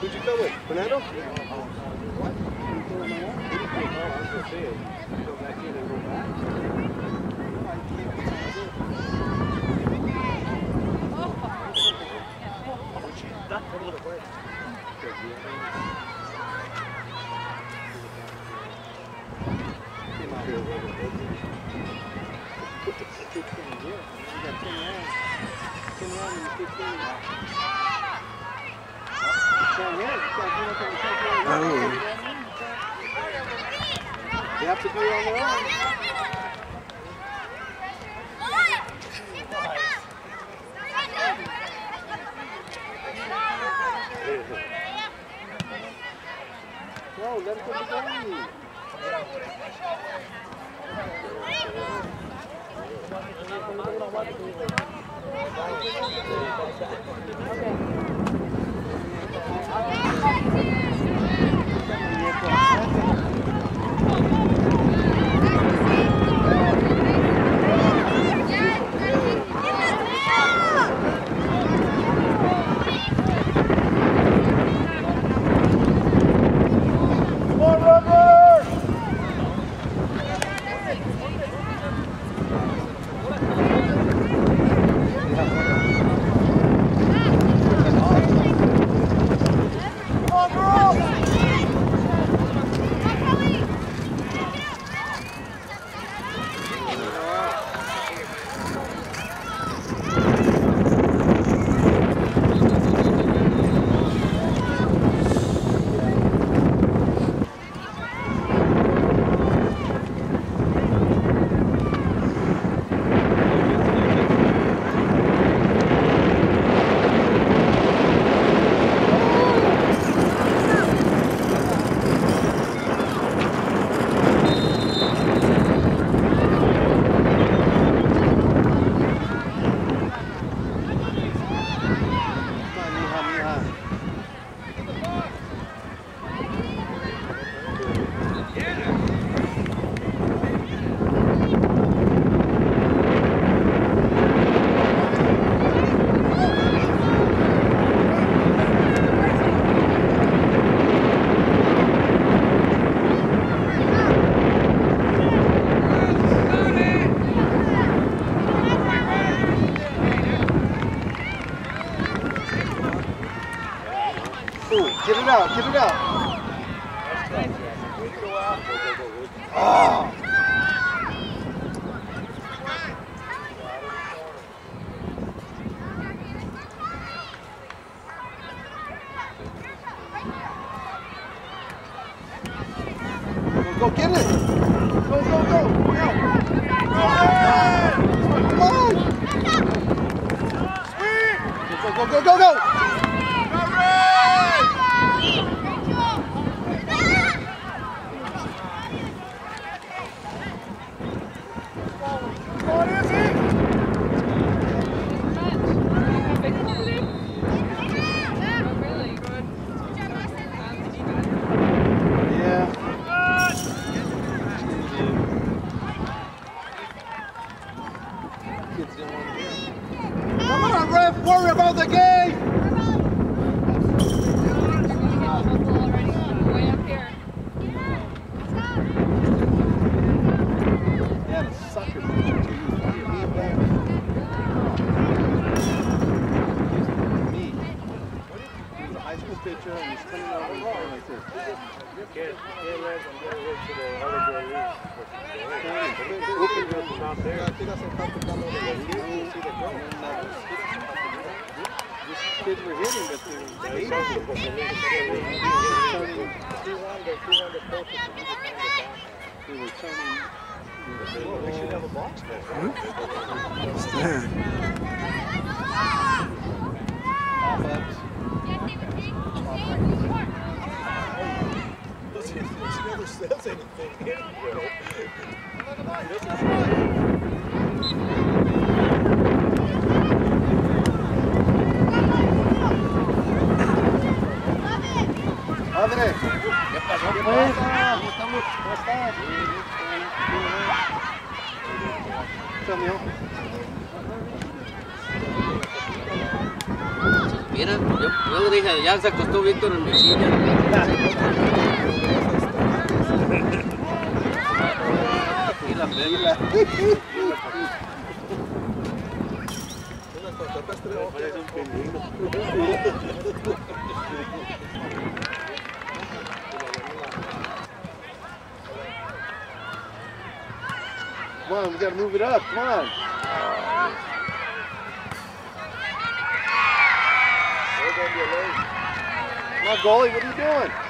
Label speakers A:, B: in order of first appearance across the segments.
A: Who'd you come with? Fernando? What? Go in and with You have to it on their own. Out, get it out. Oh. Go, go, get it. Go, go, go. On. Go, go, go, go, go. Kids were hitting, but they were. Pop-ups.
B: She never says anything.
A: ¿Qué pasó? ¿Cómo? ¿Cómo.
C: Mira, yo, yo dije, ya se acostó Víctor en mi silla.
A: Come on, we gotta move it up. Come on. Come on, goalie, what are you doing?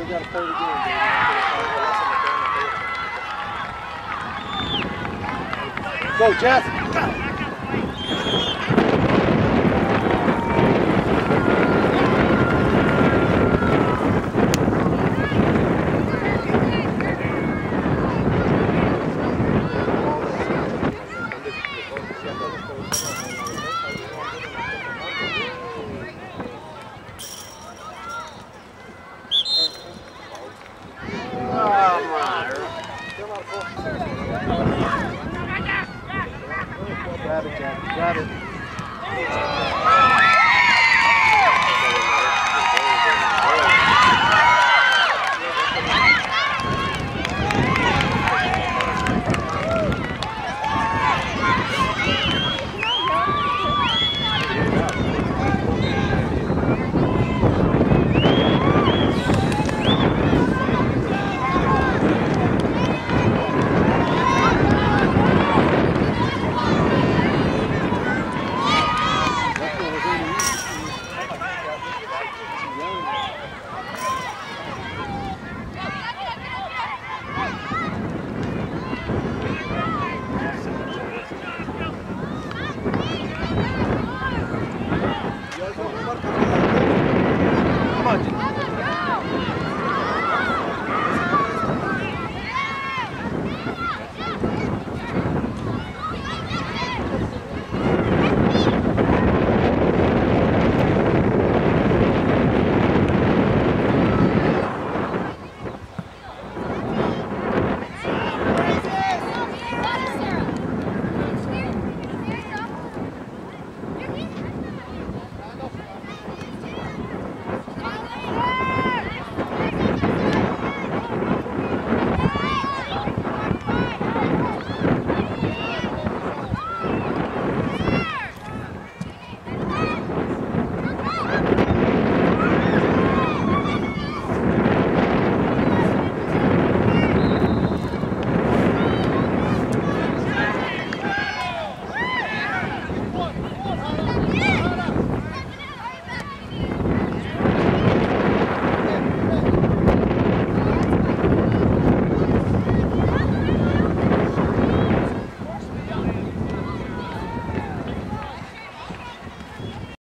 A: Still gotta play the game. Go, Jeff!